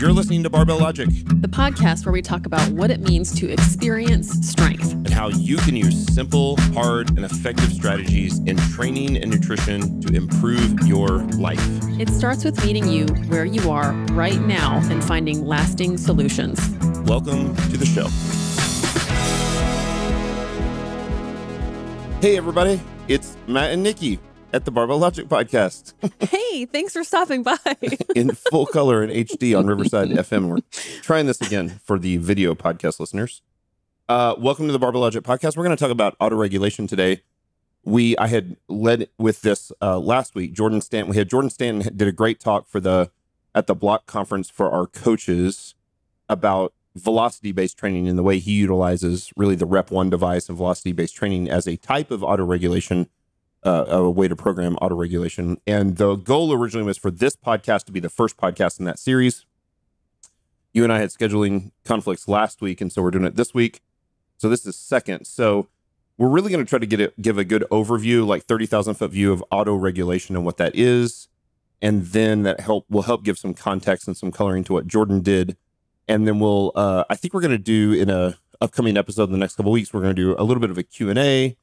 You're listening to Barbell Logic, the podcast where we talk about what it means to experience strength and how you can use simple, hard, and effective strategies in training and nutrition to improve your life. It starts with meeting you where you are right now and finding lasting solutions. Welcome to the show. Hey, everybody, it's Matt and Nikki at the Barbell Logic podcast. hey, thanks for stopping by. in full color and HD on Riverside FM. We're trying this again for the video podcast listeners. Uh, welcome to the Barbell Logic podcast. We're going to talk about autoregulation today. We I had led with this uh, last week. Jordan Stanton. We had Jordan Stanton did a great talk for the at the block conference for our coaches about velocity based training and the way he utilizes really the Rep One device and velocity based training as a type of autoregulation uh, a way to program autoregulation. And the goal originally was for this podcast to be the first podcast in that series. You and I had scheduling conflicts last week, and so we're doing it this week. So this is second. So we're really going to try to get it, give a good overview, like thirty thousand foot view of auto regulation and what that is, and then that help will help give some context and some coloring to what Jordan did. And then we'll, uh, I think we're going to do in a upcoming episode in the next couple weeks, we're going to do a little bit of a Q and A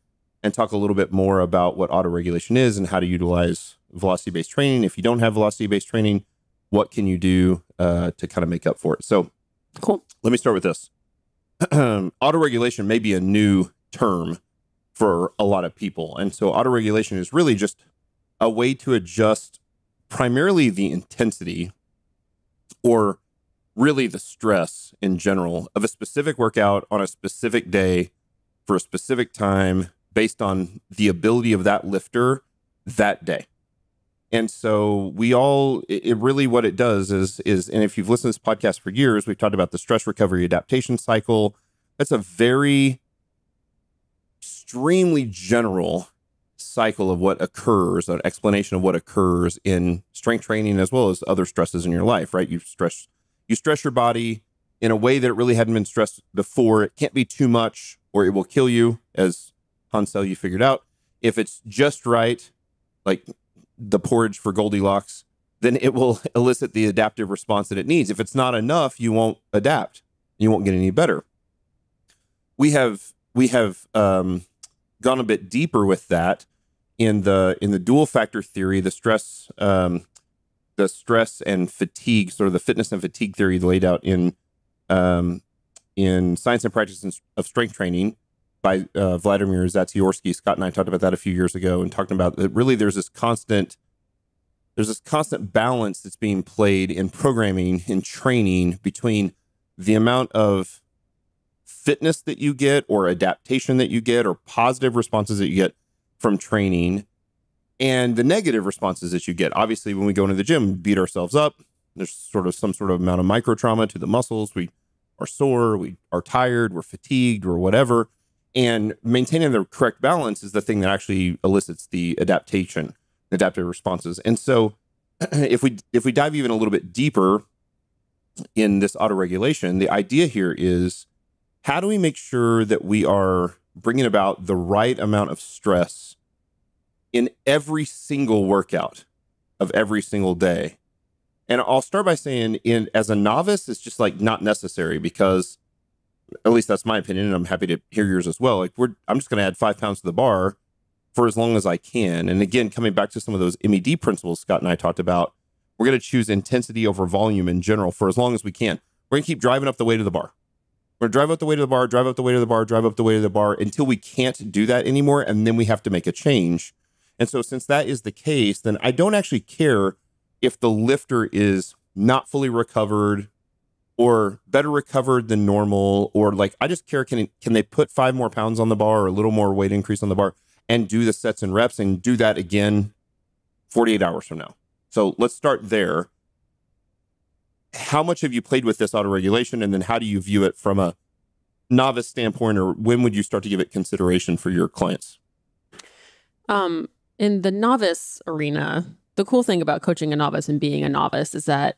and talk a little bit more about what autoregulation is and how to utilize velocity based training. If you don't have velocity based training, what can you do uh, to kind of make up for it? So, cool. Let me start with this. autoregulation may be a new term for a lot of people. And so, autoregulation is really just a way to adjust primarily the intensity or really the stress in general of a specific workout on a specific day for a specific time based on the ability of that lifter that day. And so we all it, really what it does is is and if you've listened to this podcast for years, we've talked about the stress recovery adaptation cycle. That's a very extremely general cycle of what occurs, an explanation of what occurs in strength training as well as other stresses in your life, right? You stress you stress your body in a way that it really hadn't been stressed before. It can't be too much or it will kill you as Hans Selye figured out. If it's just right, like the porridge for Goldilocks, then it will elicit the adaptive response that it needs. If it's not enough, you won't adapt. You won't get any better. We have we have um, gone a bit deeper with that in the in the dual factor theory, the stress um, the stress and fatigue, sort of the fitness and fatigue theory laid out in um, in science and practice of strength training by uh, Vladimir Zatsiorsky. Scott and I talked about that a few years ago and talking about that really there's this constant there's this constant balance that's being played in programming and training between the amount of fitness that you get or adaptation that you get or positive responses that you get from training and the negative responses that you get. Obviously, when we go into the gym, beat ourselves up. There's sort of some sort of amount of micro trauma to the muscles. We are sore, we are tired, we're fatigued, or whatever. And maintaining the correct balance is the thing that actually elicits the adaptation, adaptive responses. And so if we if we dive even a little bit deeper in this autoregulation, the idea here is how do we make sure that we are bringing about the right amount of stress in every single workout of every single day? And I'll start by saying in as a novice, it's just like not necessary because at least that's my opinion, and I'm happy to hear yours as well. Like we're, I'm just going to add five pounds to the bar for as long as I can. And again, coming back to some of those MED principles Scott and I talked about, we're going to choose intensity over volume in general for as long as we can. We're going to keep driving up the way to the bar. We're going to drive up the way to the bar, drive up the way to the bar, drive up the way to the bar until we can't do that anymore, and then we have to make a change. And so, since that is the case, then I don't actually care if the lifter is not fully recovered or better recovered than normal or like i just care can can they put five more pounds on the bar or a little more weight increase on the bar and do the sets and reps and do that again 48 hours from now? So let's start there. How much have you played with this autoregulation and then how do you view it from a novice standpoint or when would you start to give it consideration for your clients? Um in the novice arena the cool thing about coaching a novice and being a novice is that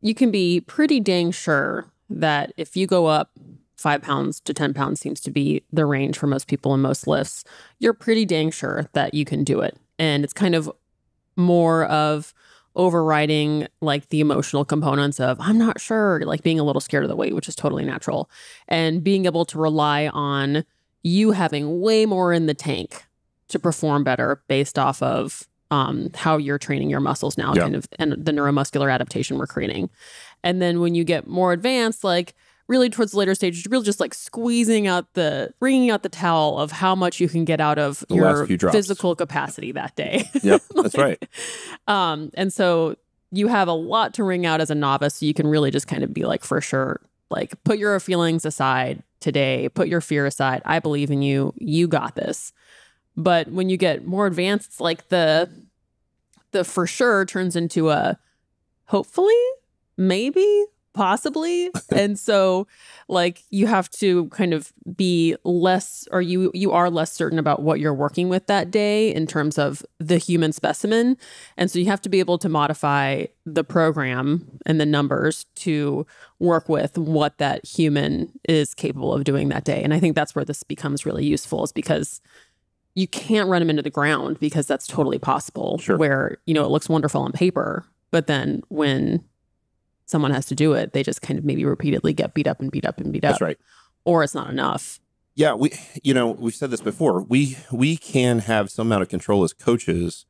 you can be pretty dang sure that if you go up five pounds to 10 pounds seems to be the range for most people in most lifts, you're pretty dang sure that you can do it. And it's kind of more of overriding like the emotional components of I'm not sure, like being a little scared of the weight, which is totally natural, and being able to rely on you having way more in the tank to perform better based off of um, how you're training your muscles now, Yeah. kind of, and the neuromuscular adaptation we're creating. And then when you get more advanced, like really towards the later stages, you're really just like squeezing out the, wringing out the towel of how much you can get out of The your physical capacity that day. Yep, that's right. Um, and so you have a lot to wring out as a novice. So you can really just kind of be like, for sure, like put your feelings aside today, put your fear aside. I believe in you. You got this. But when you get more advanced, it's like the the for sure turns into a hopefully, maybe, possibly. and so like you have to kind of be less or you you are less certain about what you're working with that day in terms of the human specimen and so you have to be able to modify the program and the numbers to work with what that human is capable of doing that day and i think that's where this becomes really useful is because you can't run them into the ground because that's totally possible Sure. where you know it looks wonderful on paper but then when someone has to do it they just kind of maybe repeatedly get beat up and beat up and beat up That's right. or it's not enough Yeah, we you know, we've said this before. We we can have some amount of control as coaches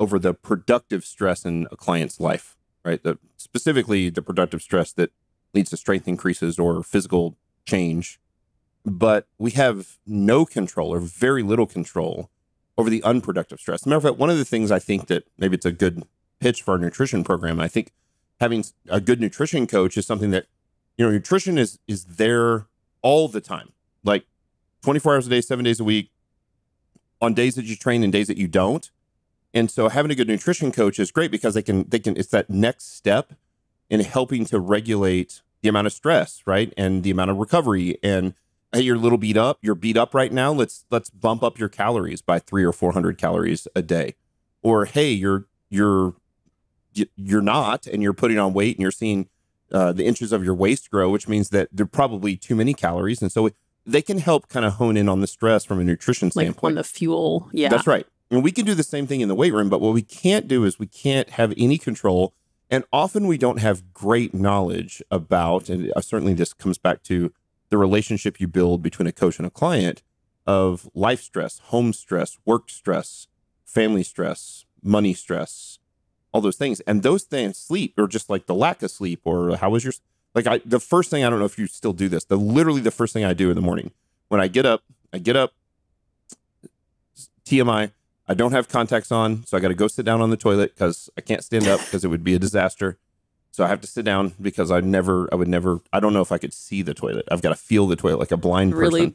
over the productive stress in a client's life, right? The specifically the productive stress that leads to strength increases or physical change. But we have no control or very little control over the unproductive stress. Matter of fact, one of the things I think that maybe it's a good pitch for our nutrition program. I think having a good nutrition coach is something that you know nutrition is is there all the time like 24 hours a day, seven days a week, on days that you train and days that you don't. And so having a good nutrition coach is great because they can they can it's that next step in helping to regulate the amount of stress, right? And the amount of recovery. And hey, you're a little beat up. You're beat up right now. Let's let's bump up your calories by three or four hundred calories a day. Or hey, you're you're you're not, and you're putting on weight, and you're seeing uh, the inches of your waist grow, which means that there are probably too many calories, and so they can help kind of hone in on the stress from a nutrition like standpoint. on the fuel yeah That's right. And we can do the same thing in the weight room, but what we can't do is we can't have any control. And often we don't have great knowledge about, and uh, certainly this comes back to the relationship you build between a coach and a client of life stress, home stress, work stress, family stress, money stress, all those things. And those things, sleep, or just like the lack of sleep, or how was your, like, I, the first thing, I don't know if you still do this, the literally the first thing I do in the morning when I get up, I get up, TMI. I don't have contacts on, so I got to go sit down on the toilet because I can't stand up because it would be a disaster. So I have to sit down because I never, I would never, I don't know if I could see the toilet. I've got to feel the toilet like a blind person. really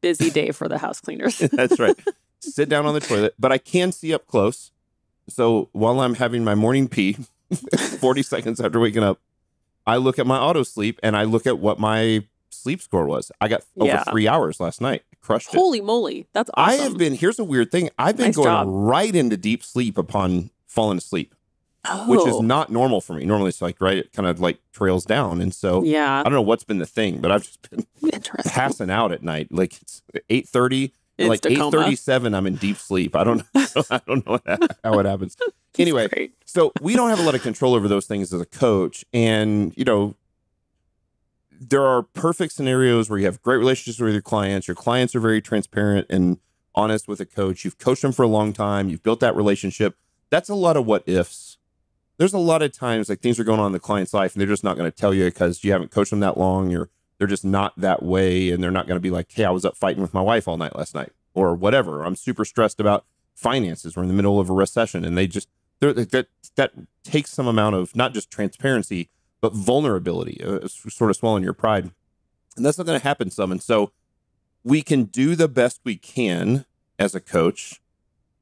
busy day for the house cleaners That's right. Sit down on the toilet, but I can see up close. So while I'm having my morning pee, 40 seconds after waking up, I look at my auto sleep and I look at what my sleep score was. I got over Yeah. three hours last night. I crushed it. holy moly that's awesome I have been. Here's a weird thing. I've been Nice going job. right into deep sleep upon falling asleep, which is Oh, not normal for me. Normally, it's like right, it kind of like trails down, and so yeah I don't know what's been the thing, but I've just been passing out at night. Like it's eight thirty, like eight thirty seven. I'm in deep sleep. I don't. I don't know how it happens. Anyway, so we don't have a lot of control over those things as a coach and you know there are perfect scenarios where you have great relationships with your clients your clients are very transparent and honest with a coach you've coached them for a long time you've built that relationship that's a lot of what ifs there's a lot of times like things are going on in the client's life and they're just not going to tell you because you haven't coached them that long. You're they're just not that way and they're not going to be like hey i was up fighting with my wife all night last night or whatever. I'm super stressed about finances. We're in the middle of a recession and they just that that takes some amount of not just transparency but vulnerability uh, sort of swallowing your pride. And that's not going to happen some. And so we can do the best we can as a coach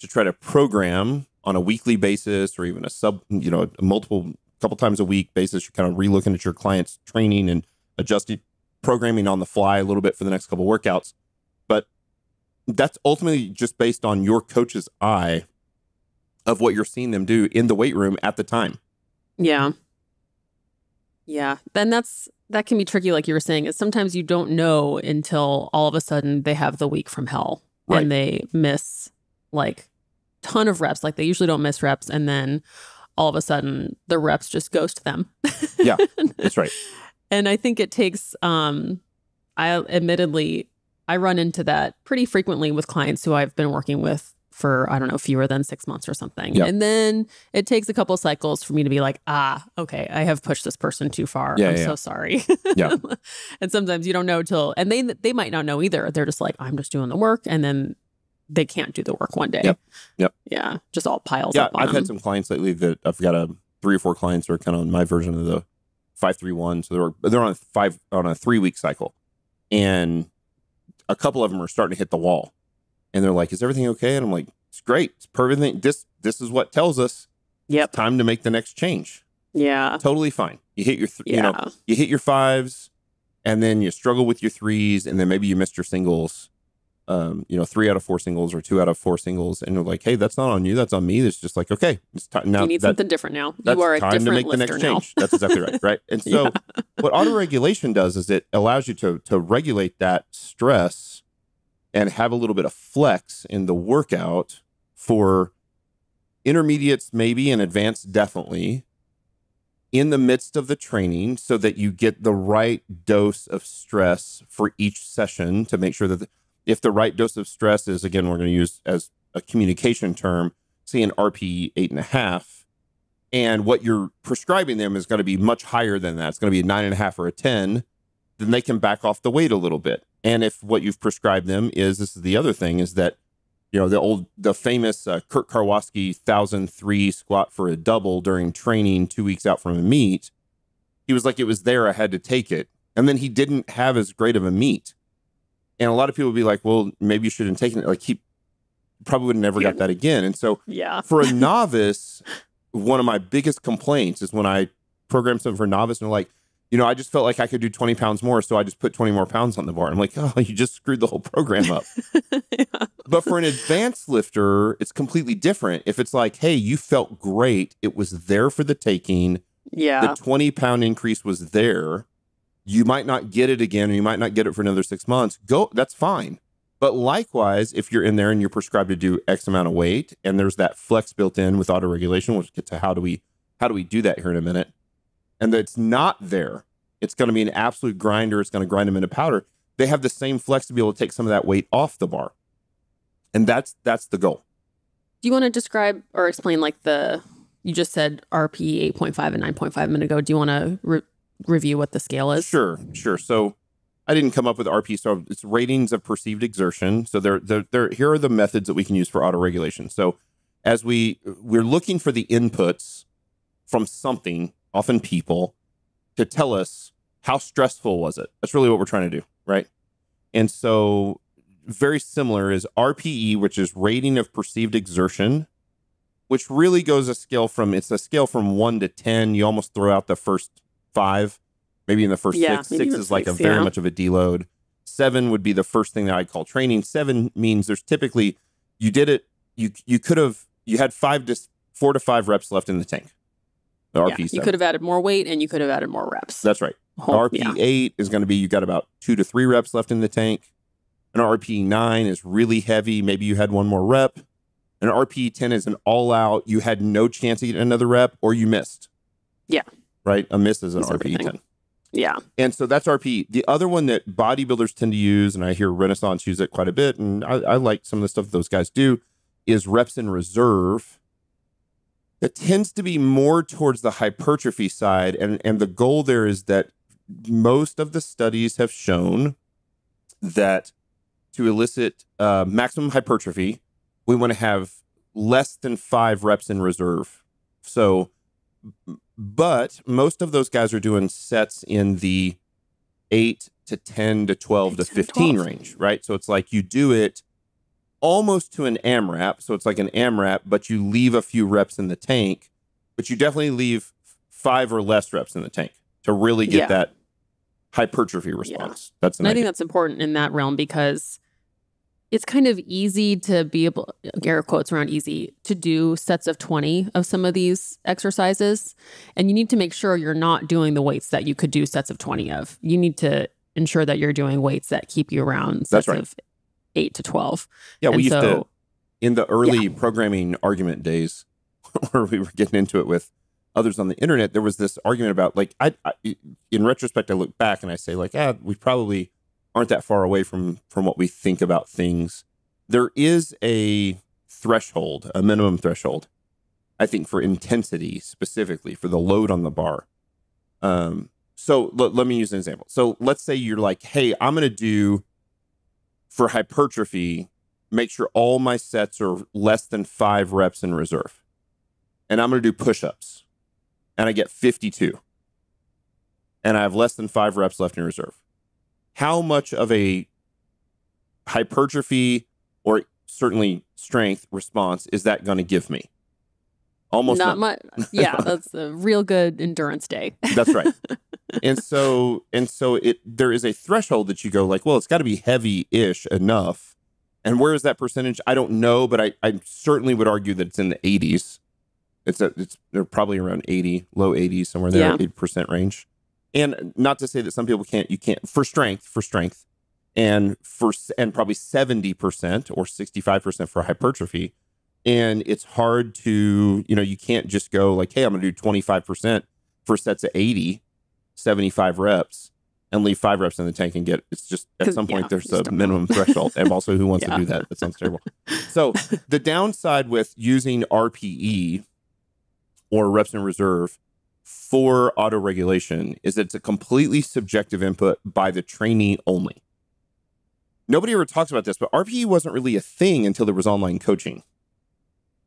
to try to program on a weekly basis or even a sub you know a multiple couple times a week basis you're kind of relooking at your clients training and adjusting programming on the fly a little bit for the next couple workouts but that's ultimately just based on your coach's eye of what you're seeing them do in the weight room at the time. Yeah. Yeah. Then that's that can be tricky, like you were saying, is sometimes you don't know until all of a sudden they have the week from hell Right. and they miss like ton of reps. Like they usually don't miss reps. And then all of a sudden the reps just ghost them. Yeah, That's right. and I think it takes um I admittedly I run into that pretty frequently with clients who I've been working with for I don't know fewer than 6 months or something. Yep. And then it takes a couple cycles for me to be like, "Ah, okay, I have pushed this person too far. Yeah, I'm yeah, so yeah. sorry." Yeah. and sometimes you don't know till and they they might not know either. They're just like, "I'm just doing the work." And then they can't do the work one day. Yep. Yep. Yeah, just all piles yeah, I've had some clients lately that I've got a three or four clients who are kind of on my version of the five three one. So they're they're on a five on a three week cycle, and a couple of them are starting to hit the wall, and they're like, "Is everything okay?" And I'm like, "It's great. It's perfect. This this is what tells us Yep. it's time to make the next change. Yeah. Totally fine. You hit your th- Yeah. you know you hit your fives, and then you struggle with your threes, and then maybe you missed your singles. Um, you know, three out of four singles or two out of four singles, and you're like, "Hey, that's not on you. That's on me." It's just like, okay, it's time now. you need that- something different now. You are a time different to make the next now. change. That's exactly right. Right. And so, what autoregulation does is it allows you to to regulate that stress and have a little bit of flex in the workout for intermediates, maybe, and advanced, definitely, in the midst of the training, so that you get the right dose of stress for each session to make sure that the, if the right dose of stress is again, we're going to use as a communication term, say an RPE eight and a half and what you're prescribing them is going to be much higher than that. It's going to be a nine and a half or a 10, then they can back off the weight a little bit. And if what you've prescribed them is this is the other thing is that, you know, the old, the famous uh, Kirk Karwoski 1003 squat for a double during training two weeks out from a meet, he was like, it was there. I had to take it. And then he didn't have as great of a meet. And a lot of people would be like, well, maybe you shouldn't take it. Like he probably would have never got that again. And so, Yeah. for a novice, one of my biggest complaints is when I program something for a novice and they're like, you know, I just felt like I could do 20 pounds more, so I just put 20 more pounds on the bar. I'm like, oh, you just screwed the whole program up. yeah. but for an advanced lifter, it's completely different. If it's like, hey, you felt great, it was there for the taking, Yeah. the 20 pound increase was there. You might not get it again, or you might not get it for another six months. Go, that's fine. But likewise, if you're in there and you're prescribed to do X amount of weight, and there's that flex built in with auto regulation, we'll get to how do we how do we do that here in a minute, and that's not there, it's going to be an absolute grinder. It's going to grind them into powder. They have the same flex to be able to take some of that weight off the bar, and that's that's the goal. Do you want to describe or explain like the you just said RP 8.5 and 9.5 a minute ago. Do you want to re- review what the scale is? Sure, sure. So I didn't come up with RP. So it's ratings of perceived exertion. So there, there, there. Here are the methods that we can use for auto regulation. So as we we're looking for the inputs from something, often people, to tell us how stressful was it. That's really what we're trying to do, right? And so very similar is RPE, which is rating of perceived exertion, which really goes a scale from it's a scale from one to ten. You almost throw out the first five, maybe in the first Yeah, six. Six is like a very yeah. much of a deload. Seven would be the first thing that I'd call training. Seven means there's typically you did it. You you could have you had five to four to five reps left in the tank. The Yeah, RP you could have added more weight and you could have added more reps. That's right. Oh, Whole- RP yeah. eight is going to be you got about two to three reps left in the tank. An RP nine is really heavy. Maybe you had one more rep. An RP ten is an all out. You had no chance to get another rep, or you missed. Yeah. Right. A miss is an That's RP everything. ten. Yeah. And so that's RP. The other one that bodybuilders tend to use, and I hear Renaissance use it quite a bit, and I, I like some of the stuff those guys do, is reps in reserve. That tends to be more towards the hypertrophy side. And, and the goal there is that most of the studies have shown that to elicit uh, maximum hypertrophy, we want to have less than five reps in reserve. So, but most of those guys are doing sets in the eight to 10 to 12 to 15 12. range, right? So it's like you do it almost to an AMRAP. So it's like an AMRAP, but you leave a few reps in the tank, but you definitely leave five or less reps in the tank to really get Yeah. that hypertrophy response. That's an And I think that's important in that realm because it's kind of easy to be able, air quotes around easy, to do sets of 20 of some of these exercises. And you need to make sure you're not doing the weights that you could do sets of 20 of. You need to ensure that you're doing weights that keep you around That's sets right. of 8 to 12. Yeah, we And used to in the early programming argument days. where we were getting into it with others on the internet, there was this argument about like I, I in retrospect I look back and I say like, ah, we probably aren't that far away from from what we think about things. There is a threshold, a minimum threshold, I think for intensity specifically for the load on the bar. Um, so l- let me use an example. So let's say you're like, hey, I'm going to do for hypertrophy, make sure all my sets are less than five reps in reserve. And I'm going to do push ups and I get 52. And I have less than five reps left in reserve. How much of a hypertrophy or certainly strength response is that going to give me? Almost not much. Yeah, that's a real good endurance day. that's right. And so and so it there is a threshold that you go like, well, it's got to be heavy-ish enough. And where is that percentage? I don't know, but I, I certainly would argue that it's in the 80s. It's a, it's they're probably around 80, low 80s, somewhere there, Yeah. 8% range. And not to say that some people can't, you can't for strength, for strength, and for and probably 70% or 65% for hypertrophy. And it's hard to, you know, you can't just go like, hey, I'm gonna do 25% for sets of 80, 75 reps and leave five reps in the tank and get it's just at some point yeah, there's a minimum threshold. And also who wants Yeah. to do that? That sounds terrible. So the downside with using RPE or reps in reserve for auto regulation is that it's a completely subjective input by the trainee only. Nobody ever talks about this, but RPE wasn't really a thing until there was online coaching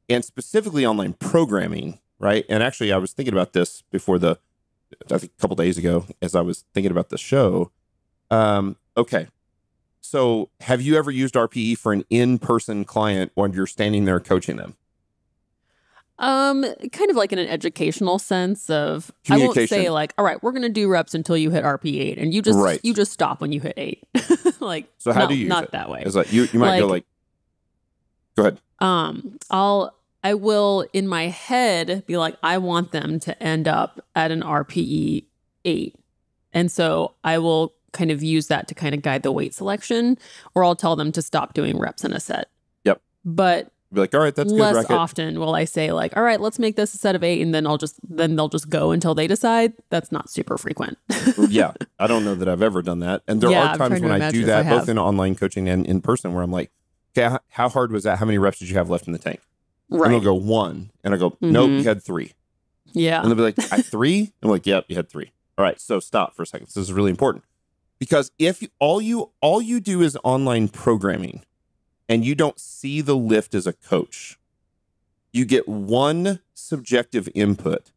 and specifically online programming, right? And actually, I was thinking about this before the, I think a couple days ago as I was thinking about the show. Um, okay. So, have you ever used RPE for an in person client when you're standing there coaching them? Um, kind of like in an educational sense of I won't say like, all right, we're gonna do reps until you hit RP eight, and you just Right. you just stop when you hit eight. like, So, how not, do you not it? that way? Is like you, you might go Like- like, go ahead. um i'll i will in my head be like i want them to end up at an rpe 8 and so i will kind of use that to kind of guide the weight selection or i'll tell them to stop doing reps in a set Yep. but Be like, all right, that's good, less Racket. often will i say like all right let's make this a set of 8 and then i'll just then they'll just go until they decide that's not super frequent yeah, I don't know that I've ever done that. And there Yeah, are times when I do that, I both in online coaching and in person, where I'm like, okay, how hard was that? How many reps did you have left in the tank? Right. And they'll go one, and I go, nope, Mhm. you had three. yeah And they'll be like, I three? I'm like, yep, you had three. All right, so stop for a second. This is really important because if all you all you do is online programming, and you don't see the lift as a coach, you get one subjective input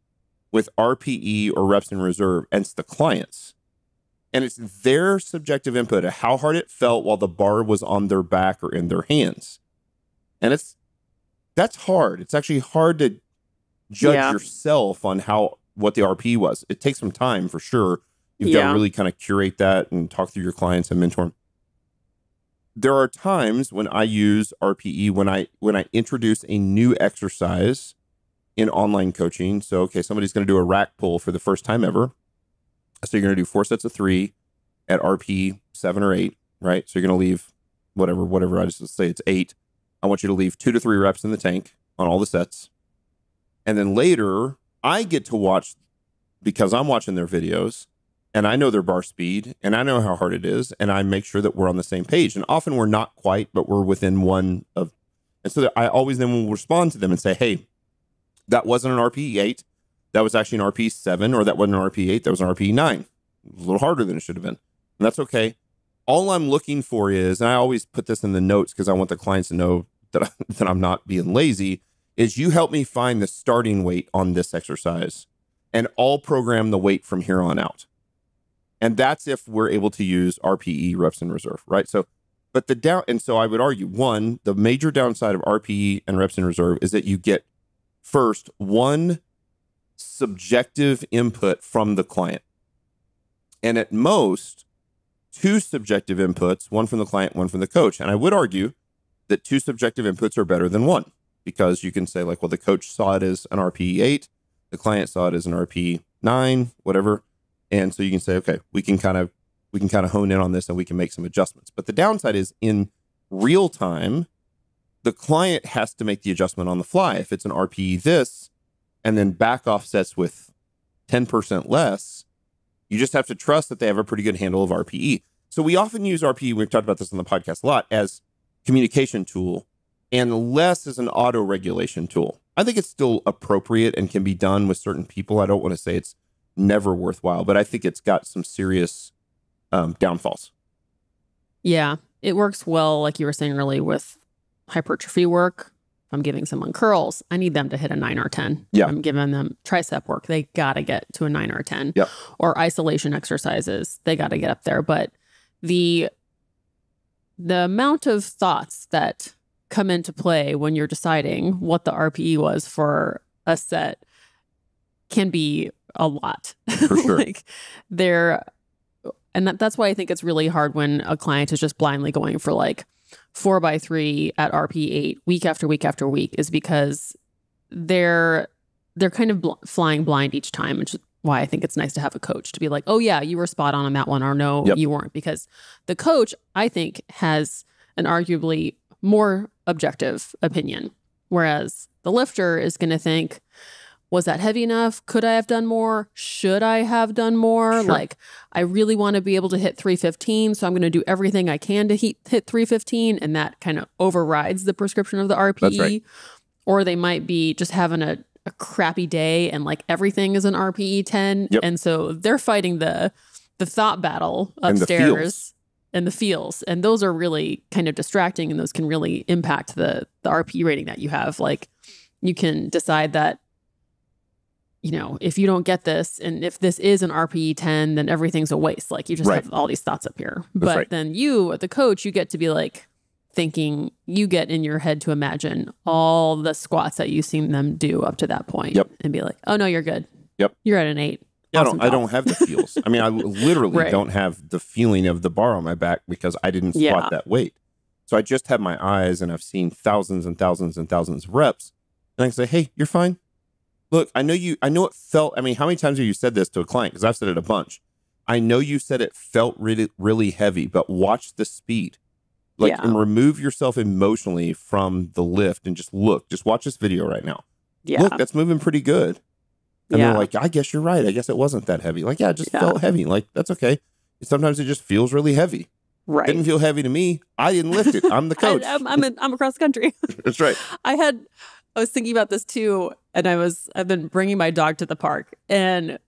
with RPE or reps in reserve, and it's the clients. And it's their subjective input of how hard it felt while the bar was on their back or in their hands. And it's that's hard. It's actually hard to judge Yeah. yourself on how what the RP was. It takes some time for sure. You've got to really kind of curate that and talk through your clients and mentor them. There are times when I use RPE when I when I introduce a new exercise in online coaching. So okay, somebody's going to do a rack pull for the first time ever. So you're going to do four sets of 3 at RP 7 or 8, right? So you're going to leave whatever whatever I just say it's 8. I want you to leave 2 to 3 reps in the tank on all the sets. And then later, I get to watch because I'm watching their videos and I know their bar speed and I know how hard it is and I make sure that we're on the same page. And often we're not quite, but we're within one of and so I always then will respond to them and say, "Hey, that wasn't an RP eight, That was actually an RP seven, or that wasn't an RP eight, that was an RP nine. A little harder than it should have been. And that's okay. All I'm looking for is, and I always put this in the notes because I want the clients to know that, I, that I'm not being lazy, is you help me find the starting weight on this exercise and I'll program the weight from here on out. And that's if we're able to use RPE reps in reserve, right? So, but the down, and so I would argue one, the major downside of RPE and reps in reserve is that you get first one subjective input from the client. And at most, two subjective inputs, one from the client, one from the coach. And I would argue that two subjective inputs are better than one because you can say, like, well, the coach saw it as an RPE 8, the client saw it as an RPE 9, whatever. And so you can say, okay, we can kind of we can kind of hone in on this and we can make some adjustments. But the downside is in real time, the client has to make the adjustment on the fly. If it's an RPE this and then back offsets with 10% less, you just have to trust that they have a pretty good handle of RPE. So we often use RPE, we've talked about this on the podcast a lot, as communication tool and less as an auto regulation tool. I think it's still appropriate and can be done with certain people. I don't want to say it's never worthwhile, but I think it's got some serious um, downfalls. Yeah, it works well, like you were saying earlier, with hypertrophy work. If I'm giving someone curls, I need them to hit a nine or 10. Yeah. I'm giving them tricep work. They got to get to a nine or 10. Yep. Or isolation exercises. They got to get up there. But the, the amount of thoughts that come into play when you're deciding what the RPE was for a set can be a lot. For sure. like they're, and that, that's why I think it's really hard when a client is just blindly going for like four by three at RP eight week after week after week is because they're they're kind of bl- flying blind each time, which is why I think it's nice to have a coach to be like, oh yeah, you were spot on on that one, or no, Yep. you weren't, because the coach I think has an arguably more objective opinion, whereas the lifter is going to think. Was that heavy enough? Could I have done more? Should I have done more? Sure. Like, I really want to be able to hit 315, so I'm going to do everything I can to hit, hit 315, and that kind of overrides the prescription of the RPE. Right. Or they might be just having a, a crappy day and like everything is an RPE 10, Yep. and so they're fighting the the thought battle upstairs and the feels, and those are really kind of distracting, and those can really impact the the RPE rating that you have. Like, you can decide that you know, if you don't get this and if this is an RPE 10, then everything's a waste. Like you just Right. have all these thoughts up here. That's but right. then you, the coach, you get to be like thinking, you get in your head to imagine all the squats that you've seen them do up to that point Yep. and be like, oh no, you're good. Yep. You're at an eight. Yeah, Awesome I don't. I don't have the feels. I mean, I literally Right. don't have the feeling of the bar on my back because I didn't squat Yeah. that weight. So I just have my eyes, and I've seen thousands and thousands and thousands of reps, and I can say, "Hey, you're fine. Look, I know you. I know it felt. I mean, how many times have you said this to a client? Because I've said it a bunch. I know you said it felt really, really heavy, but watch the speed. Like, Yeah. and remove yourself emotionally from the lift, and just look. Just watch this video right now. Yeah. Look, that's moving pretty good. And Yeah. they're like, I guess you're right. I guess it wasn't that heavy. Like, yeah, it just Yeah. felt heavy. Like, that's okay. Sometimes it just feels really heavy. right. Didn't feel heavy to me. I didn't lift it. I'm the coach. I, am I'm, in, I'm across the country. that's right. I had I was thinking about this too, and I was I've been bringing my dog to the park, and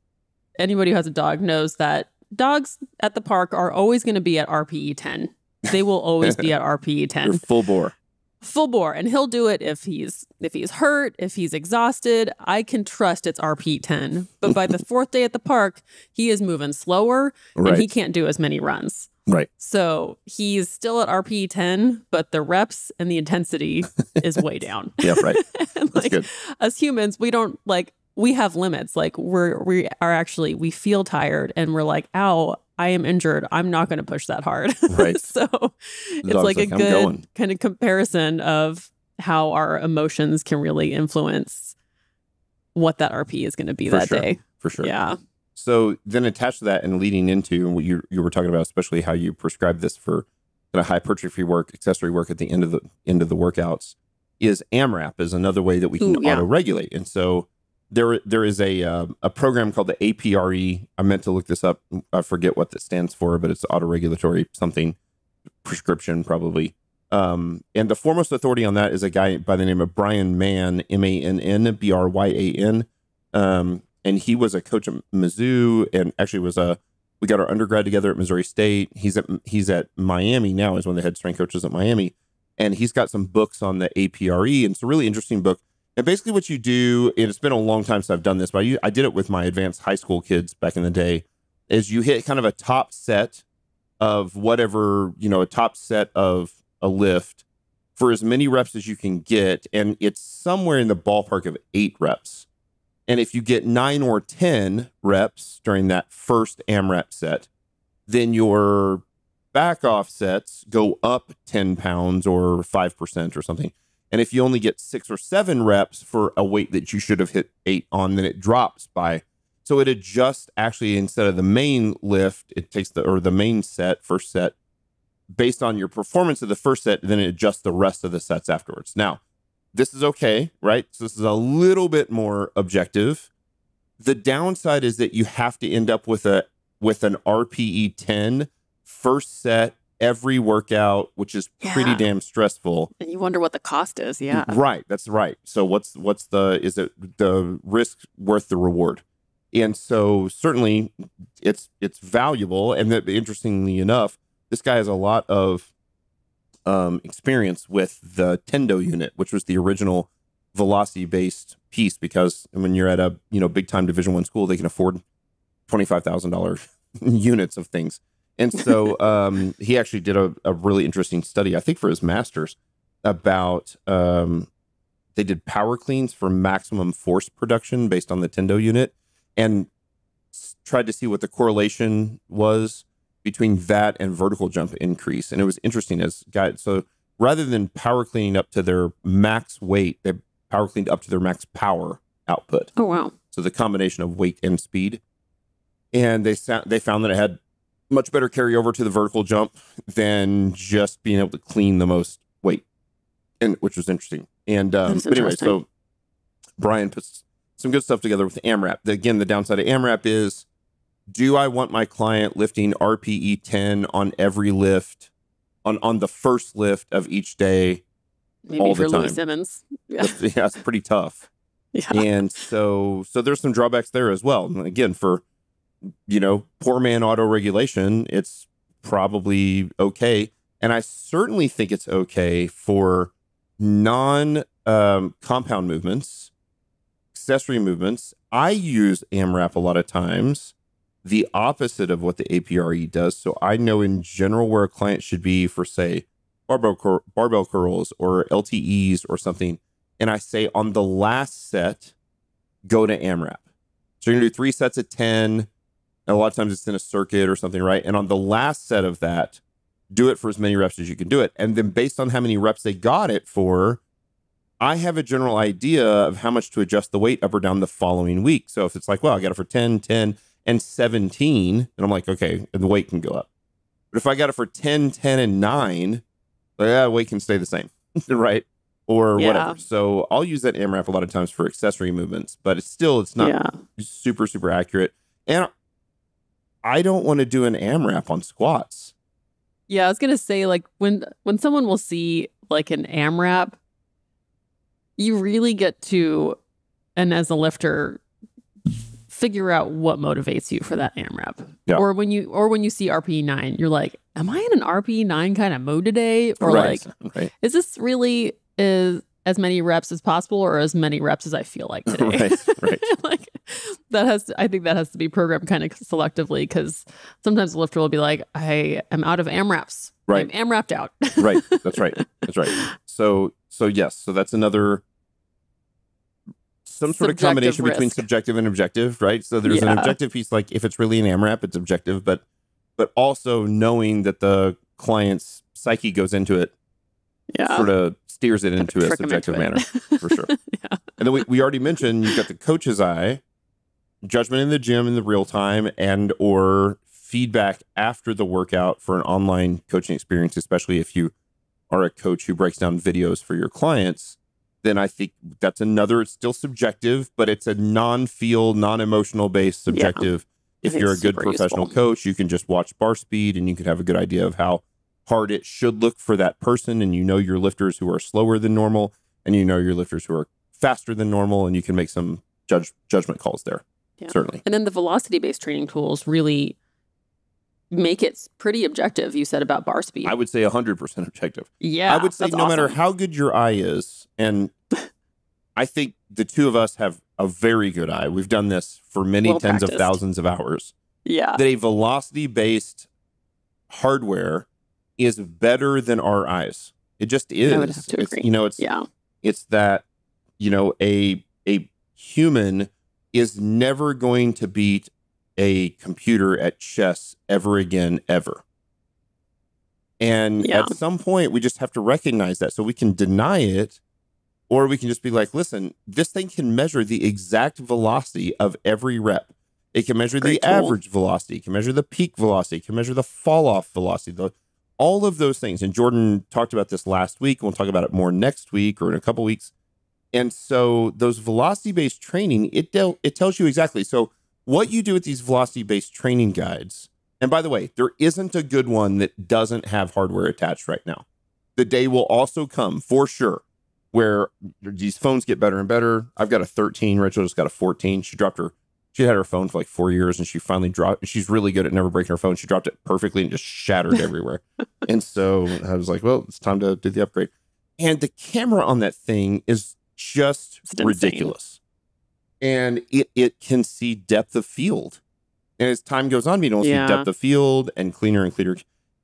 anybody who has a dog knows that dogs at the park are always going to be at RPE ten. They will always be at RPE ten, full bore. full bore, and he'll do it if he's if he's hurt, if he's exhausted. I can trust it's RPE ten, but by the fourth day at the park, he is moving slower, Right. and he can't do as many runs. Right. So he's still at RPE 10, but the reps and the intensity is way down. Yeah, right. And, That's good. as humans, we don't like we have limits. Like we're we are actually we feel tired and we're like, ow, I am injured. I'm not gonna push that hard. Right. so it's like, like, a "I'm good going." kind of comparison of how our emotions can really influence what that RP is gonna be For that sure. day. For sure. Yeah. So then attached to that and leading into what you you were talking about, especially how you prescribe this for kind of hypertrophy work, accessory work at the end of the end of the workouts, is AMRAP is another way that we can Ooh, yeah. auto regulate. And so there there is a uh, a program called the APRE. I meant to look this up. I forget what that stands for, but it's auto regulatory something prescription probably. Um, and the foremost authority on that is a guy by the name of Bryan Mann, M A N N B R Y A N. Um, and he was a coach at Mizzou, and actually was a. We got our undergrad together at Missouri State. He's at he's at Miami now. He's one of the head strength coaches at Miami, and he's got some books on the APRE, and it's a really interesting book. And basically, what you do, and it's been a long time since I've done this, but I, I did it with my advanced high school kids back in the day. Is you hit kind of a top set of whatever you know, a top set of a lift for as many reps as you can get, and it's somewhere in the ballpark of eight reps. And if you get nine or 10 reps during that first AMRAP set, then your back off sets go up 10 pounds or 5% or something. And if you only get six or seven reps for a weight that you should have hit eight on, then it drops by. So it adjusts actually instead of the main lift, it takes the or the main set, first set, based on your performance of the first set, then it adjusts the rest of the sets afterwards. Now, this is okay, right? So this is a little bit more objective. The downside is that you have to end up with a with an RPE 10 first set every workout, which is pretty Yeah. damn stressful. And you wonder what the cost is. Yeah. Right, that's right. So what's what's the is it the risk worth the reward? And so certainly it's it's valuable and that interestingly enough, this guy has a lot of um experience with the Tendo unit, which was the original velocity based piece because when you're at a, you know, big time division 1 school, they can afford $25,000 units of things. And so um, he actually did a, a really interesting study, I think, for his master's about um, they did power cleans for maximum force production based on the Tendo unit and s- tried to see what the correlation was between that and vertical jump increase. And it was interesting as guys. So rather than power cleaning up to their max weight, they power cleaned up to their max power output. Oh wow. So the combination of weight and speed. And they sa- they found that it had much better carryover to the vertical jump than just being able to clean the most weight, and which was interesting. And um, but anyway, so Bryan puts some good stuff together with AMRAP. The- Again, the downside of AMRAP is: Do I want my client lifting RPE 10 on every lift, on on the first lift of each day? Maybe All the for Louie time. Simmons. Yeah. That's, yeah, it's pretty tough Yeah. and so so there's some drawbacks there as well And again for you know poor man auto regulation it's probably okay and i certainly think it's okay for non um, compound movements accessory movements i use amrap a lot of times the opposite of what the apre does so i know in general where a client should be for say barbell, cur- barbell curls or ltes or something and I say on the last set, go to AMRAP. So you're gonna do three sets of 10. And a lot of times it's in a circuit or something, right? And on the last set of that, do it for as many reps as you can do it. And then based on how many reps they got it for, I have a general idea of how much to adjust the weight up or down the following week. So if it's like, well, I got it for 10, 10, and 17, and I'm like, okay, and the weight can go up. But if I got it for 10, 10, and 9, like, yeah, weight can stay the same, right? Or Yeah. whatever. So I'll use that AMRAP a lot of times for accessory movements, but it's still it's not yeah. super super accurate. And I don't want to do an AMRAP on squats. Yeah, I was gonna say like when when someone will see like an AMRAP, you really get to, and as a lifter, figure out what motivates you for that AMRAP. Yeah. Or when you or when you see RPE nine, you're like, am I in an RPE nine kind of mode today? Or right. like, right. is this really is as many reps as possible, or as many reps as I feel like today? right. Right. like that has to, I think that has to be programmed kind of selectively because sometimes the lifter will be like, I am out of AMRAPs. Right. I'm AMRAPed out. right. That's right. That's right. So so yes. So that's another some sort of combination between subjective and objective, right? So there's an objective piece, like if it's really an AMRAP, it's objective, but but also knowing that the client's psyche goes into it, Yeah. sort of steers it into a subjective into manner, for sure. yeah. And then we, we already mentioned you've got the coach's eye, judgment in the gym in the real time, and or feedback after the workout for an online coaching experience, especially if you are a coach who breaks down videos for your clients. Then I think that's another. It's still subjective, but it's a non-feel, non-emotional based subjective. If you're a good professional useful. coach, you can just watch bar speed and you can have a good idea of how hard it should look for that person. And you know your lifters who are slower than normal, and you know your lifters who are faster than normal, and you can make some judge judgment calls there. Yeah. Certainly. And then the velocity based training tools really make it pretty objective. You said about bar speed. I would say 100% objective. yeah. I would say no matter how good your eye is, and I think the two of us have a very good eye. We've done this for many Well tens of thousands of hours. Yeah. That a velocity based hardware is better than our eyes. It just is. I would have to It's, agree. you know, it's Yeah. it's that you know a a human is never going to beat a computer at chess ever again ever and Yeah. at some point we just have to recognize that so we can deny it or we can just be like listen this thing can measure the exact velocity of every rep it can measure the tool. average velocity it can measure the peak velocity it can measure the fall off velocity the all of those things. And Jordan talked about this last week. We'll talk about it more next week or in a couple weeks. And so those velocity based training, it del- it tells you exactly. So what you do with these velocity based training guides. And by the way, there isn't a good one that doesn't have hardware attached right now. The day will also come for sure where these phones get better and better. I've got a 13. Rachel just got a 14. She dropped her she had her phone for like four years and she finally dropped she's really good at never breaking her phone she dropped it perfectly and just shattered everywhere and so i was like well it's time to do the upgrade and the camera on that thing is just ridiculous and it, it can see depth of field and as time goes on you don't yeah. see depth of field and cleaner and cleaner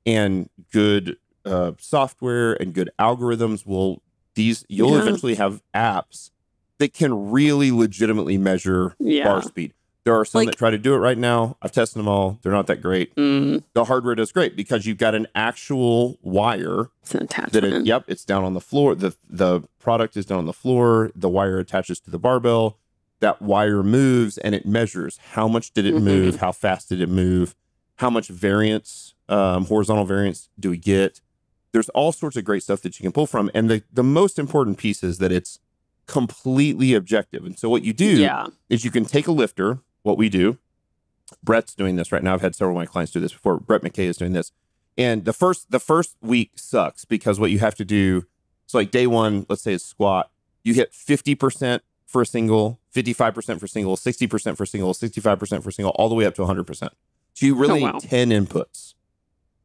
and good uh, software and good algorithms will these you'll yeah. eventually have apps that can really legitimately measure yeah. bar speed. There are some like, that try to do it right now. I've tested them all. They're not that great. Mm. The hardware does great because you've got an actual wire. It's an attachment. That it, yep, it's down on the floor. The the product is down on the floor. The wire attaches to the barbell. That wire moves and it measures how much did it mm-hmm. move, how fast did it move, how much variance, um, horizontal variance do we get. There's all sorts of great stuff that you can pull from. And the, the most important piece is that it's completely objective. And so what you do yeah. is you can take a lifter, what we do. Brett's doing this right now. I've had several of my clients do this before. Brett McKay is doing this. And the first the first week sucks because what you have to do, so like day one, let's say is squat, you hit 50% for a single, 55% for single, 60% for single, 65% for single, all the way up to 100%. So you really oh, wow. 10 inputs.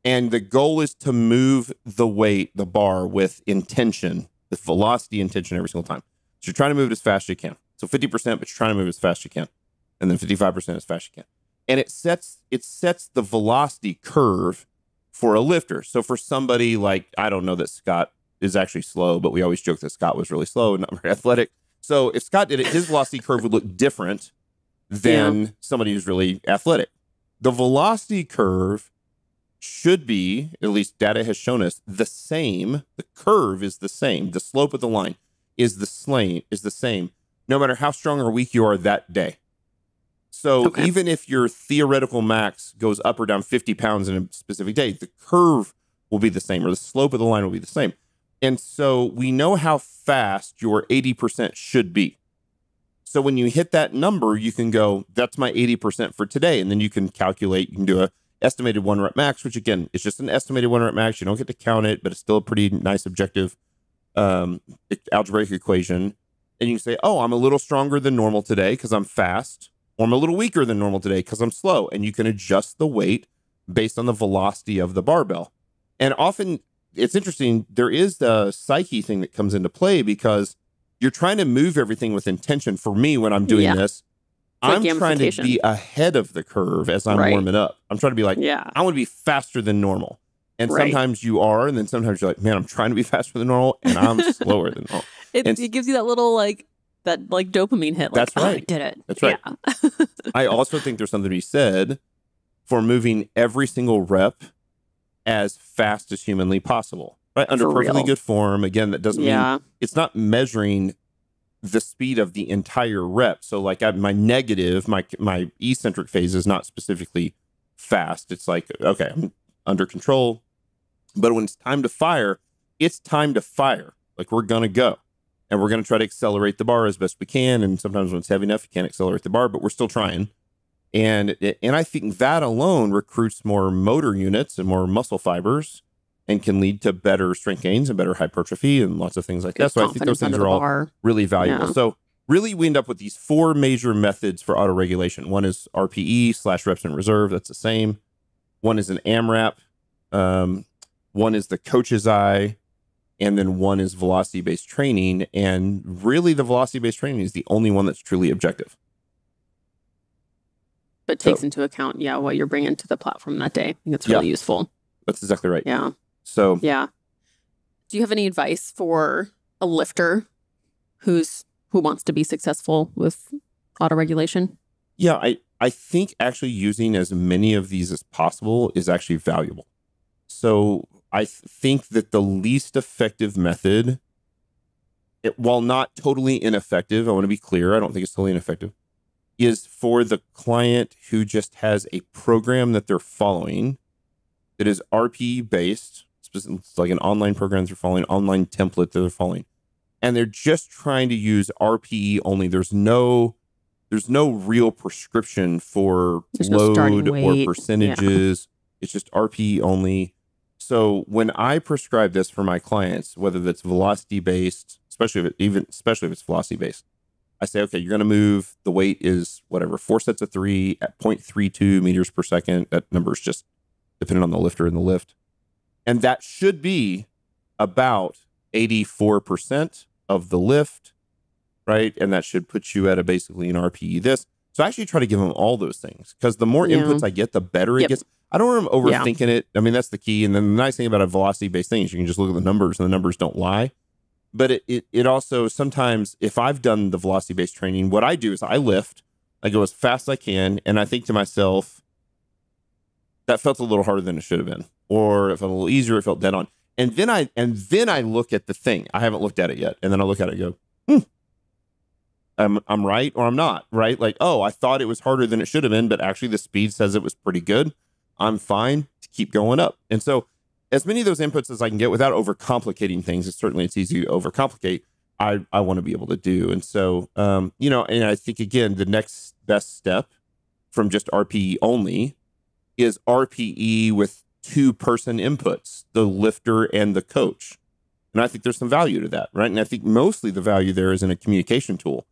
And the goal is to move the weight, the bar with intention, with velocity intention every single time. So you're trying to move it as fast as you can. So 50%, but you're trying to move as fast as you can. And then 55% as fast as you can. And it sets it sets the velocity curve for a lifter. So for somebody like I don't know that Scott is actually slow, but we always joke that Scott was really slow and not very athletic. So if Scott did it, his velocity curve would look different than yeah. somebody who's really athletic. The velocity curve should be, at least data has shown us, the same. The curve is the same. The slope of the line is the same is the same no matter how strong or weak you are that day. So okay. even if your theoretical max goes up or down 50 pounds in a specific day, the curve will be the same or the slope of the line will be the same. And so we know how fast your 80% should be. So when you hit that number, you can go, that's my 80% for today. And then you can calculate, you can do a estimated one rep max, which again is just an estimated one rep max. You don't get to count it, but it's still a pretty nice objective um, algebraic equation, and you can say, oh, I'm a little stronger than normal today because I'm fast, or I'm a little weaker than normal today because I'm slow. And you can adjust the weight based on the velocity of the barbell. And often it's interesting, there is the psyche thing that comes into play because you're trying to move everything with intention. For me, when I'm doing yeah. this, I'm trying to be ahead of the curve as I'm right. warming up. I'm trying to be like, yeah. I want to be faster than normal. And right. sometimes you are, and then sometimes you're like, man, I'm trying to be faster than normal, and I'm slower than normal. It, and, it gives you that little like that like dopamine hit. Like, that's right. Oh, I did it. That's right. Yeah. I also think there's something to be said for moving every single rep as fast as humanly possible. Right under for perfectly real. good form. Again, that doesn't yeah. mean it's not measuring the speed of the entire rep. So like I, my negative, my my eccentric phase is not specifically fast. It's like okay, I'm under control. But when it's time to fire, it's time to fire. Like we're going to go and we're going to try to accelerate the bar as best we can. And sometimes when it's heavy enough, you can't accelerate the bar, but we're still trying. And and I think that alone recruits more motor units and more muscle fibers, and can lead to better strength gains and better hypertrophy and lots of things like Good that. So I think those things are all bar. really valuable. Yeah. So really, we end up with these four major methods for auto regulation. One is RPE slash reps in reserve. That's the same. One is an AMRAP. Um, one is the coach's eye, and then one is velocity based training. And really, the velocity based training is the only one that's truly objective. But takes so, into account, yeah, what you're bringing to the platform that day. I think it's really yeah, useful. That's exactly right. Yeah. So, yeah. Do you have any advice for a lifter who's who wants to be successful with auto regulation? Yeah, I I think actually using as many of these as possible is actually valuable. So I th- think that the least effective method, it, while not totally ineffective, I want to be clear, I don't think it's totally ineffective, is for the client who just has a program that they're following that is RPE based, it's like an online program they're following, online template that they're following, and they're just trying to use RPE only. There's no there's no real prescription for There's load starting or percentages. It's just RPE only. So when I prescribe this for my clients, whether that's velocity based, especially if it, even especially if it's velocity based, I say, okay, you're going to move. The weight is whatever four sets of three at 0.32 meters per second. That number is just depending on the lifter and the lift, and that should be about 84 percent of the lift, right? And that should put you at a basically an RPE this. So I actually try to give them all those things because the more Yeah. inputs I get, the better it Yep. gets. I don't want them Yeah. overthinking it. I mean, that's the key. And then the nice thing about a velocity based thing is you can just look at the numbers and the numbers don't lie. But it, it, it also sometimes, if I've done the velocity based training, what I do is I lift, I go as fast as I can, and I think to myself, that felt a little harder than it should have been, or it felt a little easier, it felt dead on. And then I and then I look at the thing. I haven't looked at it yet, and then I look at it go, hmm, I'm I'm right or I'm not right. Like, oh, I thought it was harder than it should have been, but actually the speed says it was pretty good. I'm fine to keep going up. And so, as many of those inputs as I can get without overcomplicating things, it's certainly it's easy to overcomplicate. I I want to be able to do. And so, um, you know, and I think again, the next best step from just RPE only is RPE with two person inputs, the lifter and the coach. And I think there's some value to that, right? And I think mostly the value there is in a communication tool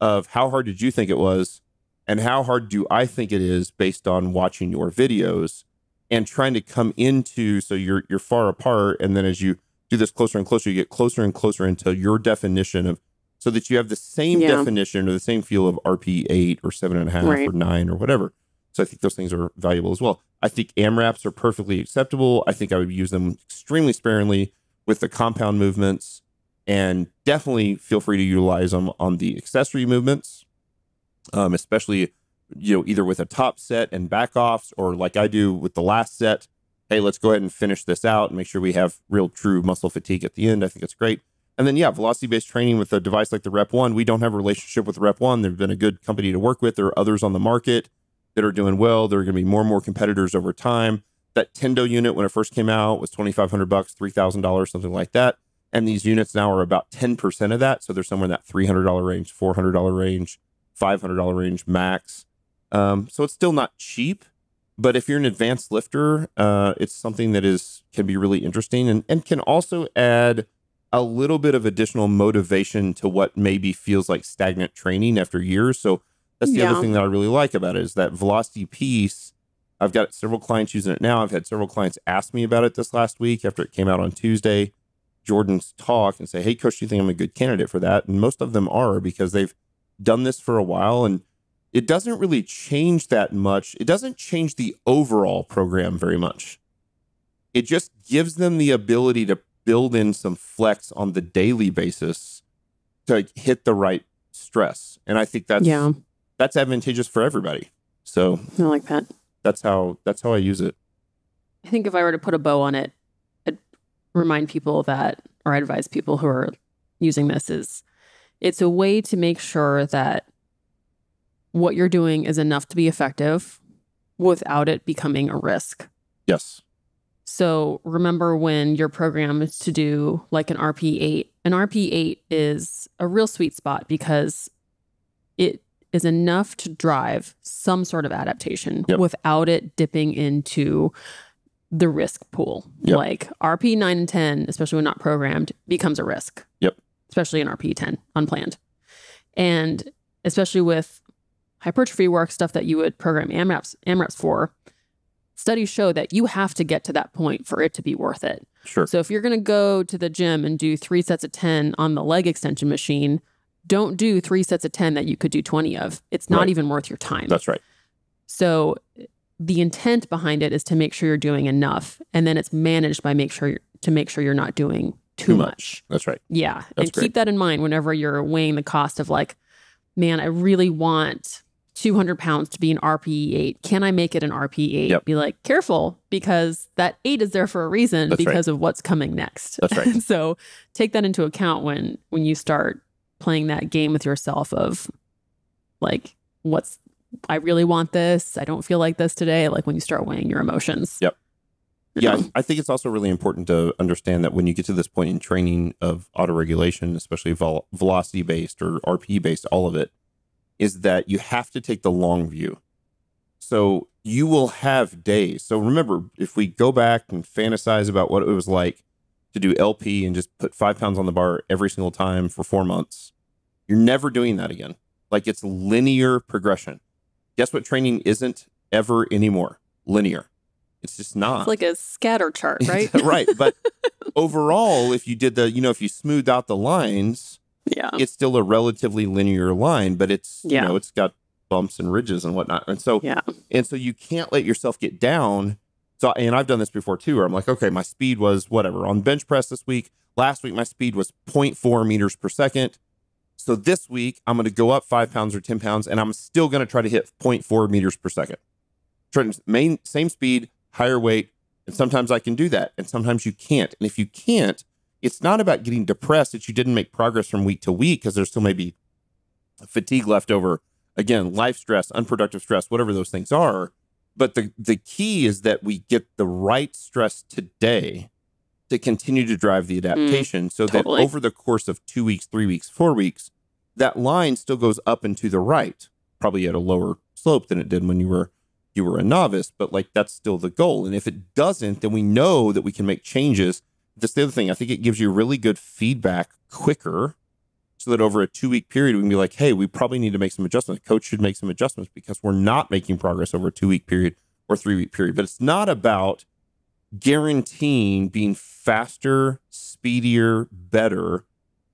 of how hard did you think it was and how hard do I think it is based on watching your videos and trying to come into so you're you're far apart and then as you do this closer and closer you get closer and closer until your definition of so that you have the same Yeah. definition or the same feel of RP eight or seven and a half Right. or nine or whatever. So I think those things are valuable as well. I think AMRAPs are perfectly acceptable. I think I would use them extremely sparingly with the compound movements and definitely feel free to utilize them on the accessory movements, um, especially you know either with a top set and back offs or like I do with the last set. Hey, let's go ahead and finish this out and make sure we have real true muscle fatigue at the end. I think it's great. And then yeah, velocity based training with a device like the Rep One. We don't have a relationship with Rep One. They've been a good company to work with. There are others on the market that are doing well. There are going to be more and more competitors over time. That Tendo unit when it first came out was twenty five hundred bucks, three thousand dollars, something like that. And these units now are about ten percent of that. So they're somewhere in that three hundred dollar range, four hundred dollar range, five hundred dollar range max. Um, so it's still not cheap, but if you're an advanced lifter, uh, it's something that is can be really interesting and, and can also add a little bit of additional motivation to what maybe feels like stagnant training after years. So that's the Yeah. other thing that I really like about it is that velocity piece. I've got several clients using it now. I've had several clients ask me about it this last week after it came out on Tuesday. Jordan's talk and say, "Hey, coach, do you think I'm a good candidate for that?" And most of them are because they've done this for a while, and it doesn't really change that much. It doesn't change the overall program very much. It just gives them the ability to build in some flex on the daily basis to hit the right stress, and I think that's yeah, that's advantageous for everybody. So I like that. that's how that's how I use it. I think if I were to put a bow on it, I'd remind people that, or advise people who are using this is it's a way to make sure that what you're doing is enough to be effective without it becoming a risk. Yes. So remember when your program is to do like an RP8, an RP8 is a real sweet spot because it is enough to drive some sort of adaptation Yep. without it dipping into the risk pool. Yep. Like RP 9 and 10, especially when not programmed, becomes a risk. Yep. Especially in RP 10, unplanned. And especially with hypertrophy work, stuff that you would program AMRAPs, AMRAPs for, studies show that you have to get to that point for it to be worth it. Sure. So if you're going to go to the gym and do three sets of 10 on the leg extension machine, don't do three sets of 10 that you could do 20 of. It's not Right. even worth your time. That's right. So the intent behind it is to make sure you're doing enough and then it's managed by make sure you're, to make sure you're not doing too, Too much. much. That's right. Yeah. That's and great. keep that in mind whenever you're weighing the cost of like, man, I really want 200 pounds to be an RPE8. Can I make it an RPE8? Yep. Be like, careful because that eight is there for a reason That's right. because of what's coming next. That's right. so take that into account when when you start playing that game with yourself of like, what's I really want this. I don't feel like this today. Like when you start weighing your emotions. Yep. Yeah, I think it's also really important to understand that when you get to this point in training of autoregulation, especially vol- velocity based or RPE based, all of it, is that you have to take the long view. So you will have days. So remember, if we go back and fantasize about what it was like to do LP and just put five pounds on the bar every single time for four months, you're never doing that again. Like it's linear progression. Guess what training isn't ever anymore? Linear. It's just not. It's like a scatter chart, right? right. But overall, if you did the, you know, if you smoothed out the lines, yeah. it's still a relatively linear line, but it's, Yeah. you know, it's got bumps and ridges and whatnot. And so, Yeah. and so you can't let yourself get down. So, and I've done this before too, where I'm like, okay, my speed was whatever on bench press this week. Last week, my speed was 0.4 meters per second. So this week, I'm going to go up five pounds or 10 pounds, and I'm still going to try to hit 0.4 meters per second. Trying main same speed, higher weight, and sometimes I can do that, and sometimes you can't. And if you can't, it's not about getting depressed that you didn't make progress from week to week because there's still maybe fatigue left over. Again, life stress, unproductive stress, whatever those things are. But the the key is that we get the right stress today to continue to drive the mm, adaptation so totally. that over the course of two weeks, three weeks, four weeks, that line still goes up and to the right, probably at a lower slope than it did when you were you were a novice, but like that's still the goal. And if it doesn't, then we know that we can make changes. That's the other thing. I think it gives you really good feedback quicker so that over a two week period, we can be like, hey, we probably need to make some adjustments. Coach should make some adjustments because we're not making progress over a two week period or three week period. But it's not about guaranteeing being faster, speedier, better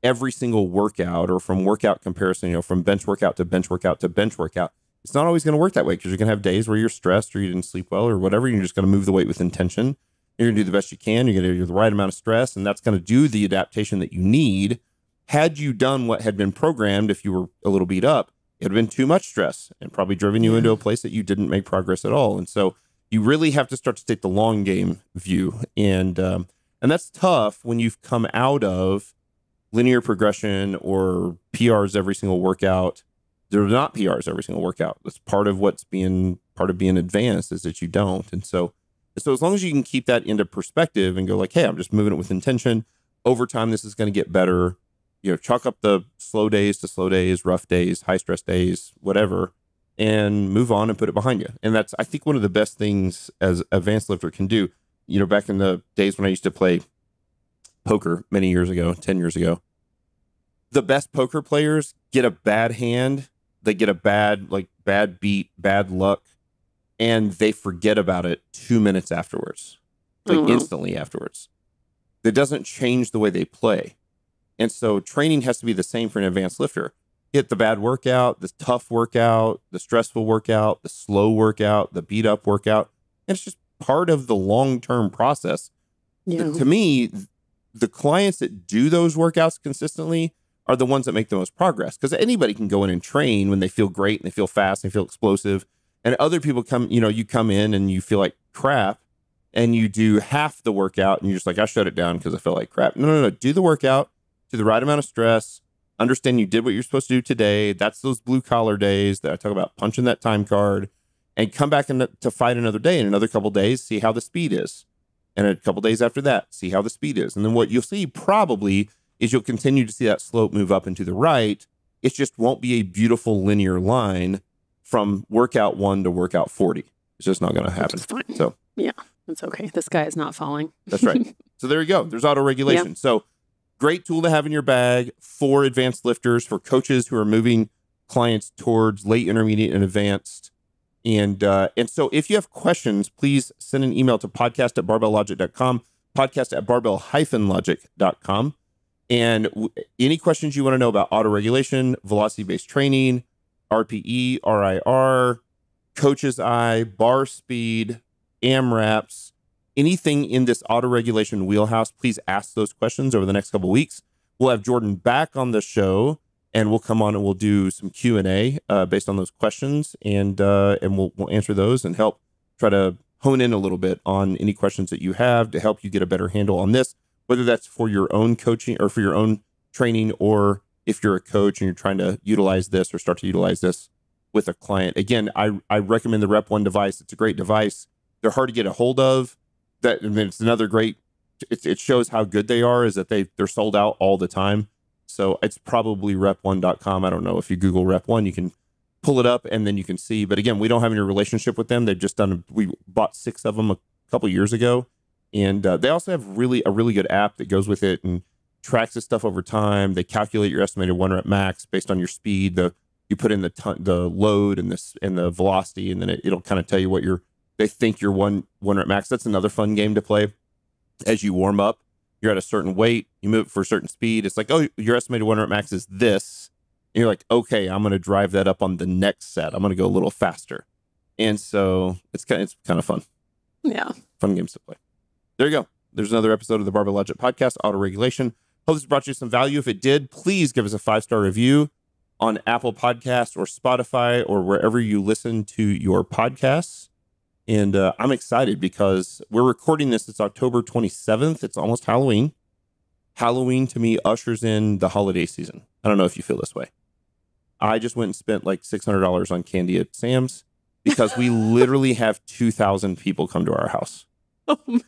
every single workout or from workout comparison, you know, from bench workout to bench workout to bench workout. It's not always going to work that way because you're going to have days where you're stressed or you didn't sleep well or whatever. You're just going to move the weight with intention. You're going to do the best you can. You're going to do the right amount of stress, and that's going to do the adaptation that you need. Had you done what had been programmed, if you were a little beat up, it would have been too much stress and probably driven you into a place that you didn't make progress at all. And so you really have to start to take the long game view, and um, and that's tough when you've come out of linear progression or PRs every single workout. They're not PRs every single workout. That's part of what's being part of being advanced is that you don't. And so so as long as you can keep that into perspective and go like, hey, I'm just moving it with intention. Over time, this is going to get better. You know, chalk up the slow days to slow days, rough days, high stress days, whatever, and move on and put it behind you. And that's I think one of the best things as a advanced lifter can do. You know, back in the days when I used to play poker many years ago, 10 years ago, the best poker players get a bad hand, they get a bad like bad beat, bad luck, and they forget about it 2 minutes afterwards. Like Oh, wow. instantly afterwards. That doesn't change the way they play. And so training has to be the same for an advanced lifter. Get the bad workout, the tough workout, the stressful workout, the slow workout, the beat up workout. And it's just part of the long term process Yeah. to me, the clients that do those workouts consistently are the ones that make the most progress because anybody can go in and train when they feel great and they feel fast and they feel explosive. And other people come, you know, you come in and you feel like crap and you do half the workout and you're just like, I shut it down because I felt like crap. No, no, no. Do the workout, do the right amount of stress. Understand you did what you're supposed to do today. That's those blue collar days that I talk about punching that time card and come back in to fight another day in another couple days, see how the speed is and a couple days after that, see how the speed is. And then what you'll see probably is you'll continue to see that slope move up and to the right. It just won't be a beautiful linear line from workout one to workout 40. It's just not going to happen. is fine. So That's okay. This guy is not falling. that's right. so there you go. There's auto regulation. So great tool to have in your bag for advanced lifters, for coaches who are moving clients towards late, intermediate, and advanced. And uh, and so if you have questions, please send an email to podcast at barbelllogic.com, podcast at barbell-logic.com. And w- any questions you want to know about auto regulation, velocity based training, RPE, RIR, coach's eye, bar speed, AMRAPs, anything in this auto regulation wheelhouse, please ask those questions over the next couple weeks. We'll have Jordan back on the show and we'll come on and we'll do some Q and A uh, based on those questions, and uh, and we'll we'll answer those and help try to hone in a little bit on any questions that you have to help you get a better handle on this, whether that's for your own coaching or for your own training, or if you're a coach and you're trying to utilize this or start to utilize this with a client. Again, I I recommend the Rep One device. It's a great device. They're hard to get a hold of. that I mean, it's another great. It, it shows how good they are. Is that they they're sold out all the time. So it's probably rep1.com. I don't know if you Google rep1, you can pull it up and then you can see. But again, we don't have any relationship with them. They've just done. We bought six of them a couple years ago, and uh, they also have really a really good app that goes with it and tracks this stuff over time. They calculate your estimated one rep max based on your speed. The you put in the ton, the load and this and the velocity, and then it, it'll kind of tell you what your they think your one one rep max. That's another fun game to play as you warm up. You're at a certain weight, you move for a certain speed. It's like, oh, your estimated one rep max is this. And you're like, okay, I'm going to drive that up on the next set. I'm going to go a little faster. And so it's kind of, it's kind of fun. Yeah. Fun games to play. There you go. There's another episode of the Barbell Logic podcast, Auto Regulation. Hope this brought you some value. If it did, please give us a five star review on Apple Podcasts or Spotify or wherever you listen to your podcasts. And uh, I'm excited because we're recording this. It's October 27th. It's almost Halloween. Halloween to me ushers in the holiday season. I don't know if you feel this way. I just went and spent like $600 on candy at Sam's because we literally have 2,000 people come to our house. Oh man.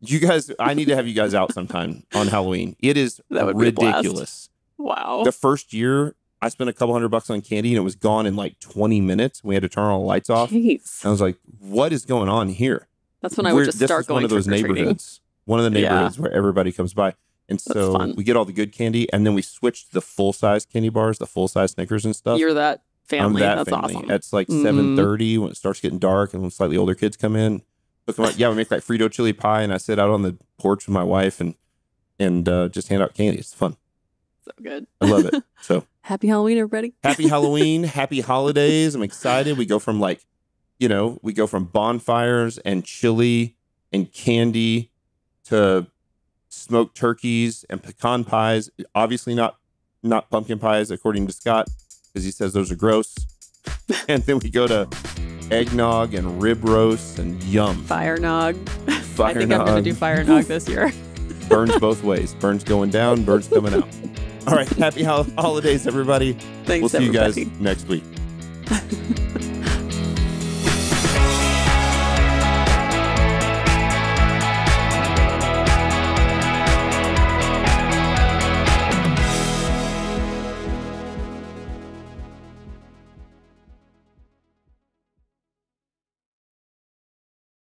You guys, I need to have you guys out sometime on Halloween. It is That would be a blast. ridiculous. Wow. The first year, I spent a couple hundred bucks on candy and it was gone in like 20 minutes. We had to turn all the lights off. Jeez. I was like, what is going on here? That's when I We're- would just this start is going one of those trick-or-treating. neighborhoods. One of the Yeah. neighborhoods where everybody comes by. And so fun. we get all the good candy and then we switch to the full size candy bars, the full size Snickers and stuff. You're that family. I'm that That's family. awesome. It's like Mhm. 7:30 when it starts getting dark and when slightly older kids come in. 'Em up. Yeah, we make like Frito chili pie and I sit out on the porch with my wife and and uh, just hand out candy. It's fun. so good. I love it. So Happy Halloween, everybody. happy Halloween, happy holidays. I'm excited. We go from like, you know, we go from bonfires and chili and candy to smoked turkeys and pecan pies. Obviously not not pumpkin pies, according to Scott, because he says those are gross. and then we go to eggnog and rib roast and yum. Fire nog. Fire I think I'm going to do fire nog this year. Burns both ways. Burns going down, burns coming out. All right. Happy holidays, everybody. Thanks, we'll see you guys next week.